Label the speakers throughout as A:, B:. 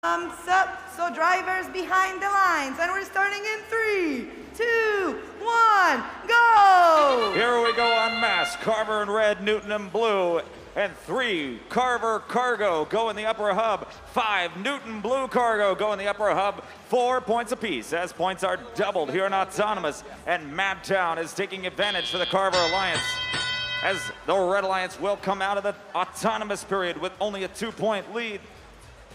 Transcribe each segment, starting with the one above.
A: Thumbs up, so drivers behind the lines. And we're starting in three, two, one, go!
B: Here we go on mass. Carver in red, Newton in blue. And three, Carver Cargo go in the upper hub. Five, Newton Blue Cargo go in the upper hub. Four points apiece as points are doubled here in Autonomous. And Madtown is taking advantage for the Carver Alliance as the Red Alliance will come out of the Autonomous period with only a two-point lead.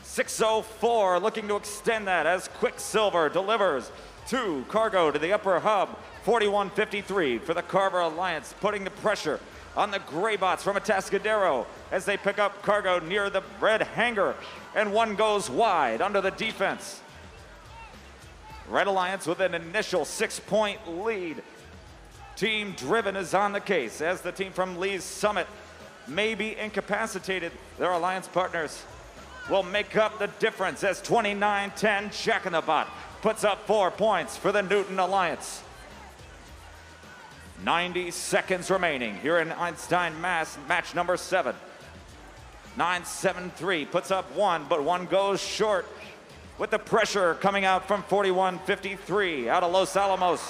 B: 604 looking to extend that as Quixilver delivers two cargo to the upper hub. 41-53 for the Carver Alliance, putting the pressure on the Greybots from Atascadero as they pick up cargo near the red hangar. And one goes wide under the defense. Red Alliance with an initial six-point lead. Team Driven is on the case as the team from Lee's Summit may be incapacitated. Their alliance partners will make up the difference as 29-10 Jack in the Bot puts up four points for the Newton Alliance. 90 seconds remaining here in Einstein Mass, match number seven. 9-7-3 puts up one, but one goes short with the pressure coming out from 41-53 out of Los Alamos.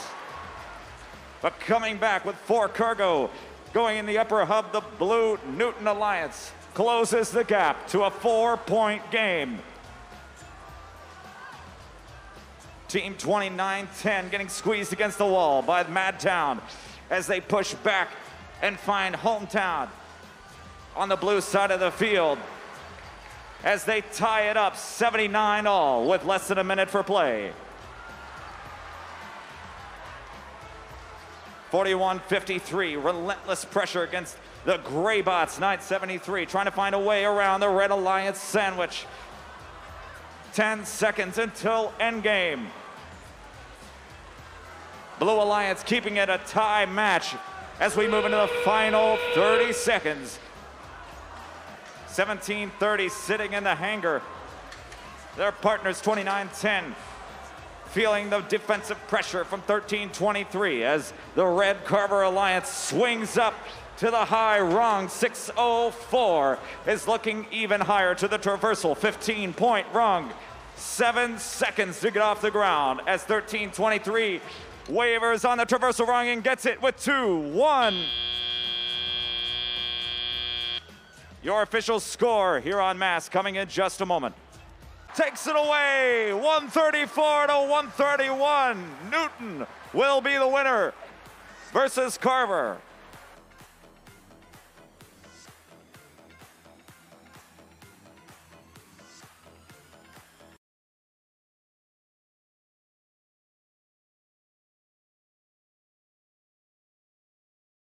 B: But coming back with four cargo going in the upper hub, the Blue Newton Alliance closes the gap to a four-point game. Team 29-10 getting squeezed against the wall by Madtown as they push back and find Hometown on the blue side of the field as they tie it up 79 all with less than a minute for play. 41-53, relentless pressure against the Greybots, 973, trying to find a way around the Red Alliance sandwich. 10 seconds until endgame. Blue Alliance keeping it a tie match as we move into the final 30 seconds. 1730 sitting in the hangar. Their partners 2910 feeling the defensive pressure from 1323 as the Red Carver Alliance swings up to the high rung. 604 is looking even higher to the traversal. 15 point rung. Seven seconds to get off the ground as 1323 wavers on the traversal rung and gets it with two, one. Your official score here on Mass coming in just a moment. Takes it away, 134 to 131. Newton will be the winner versus Carver.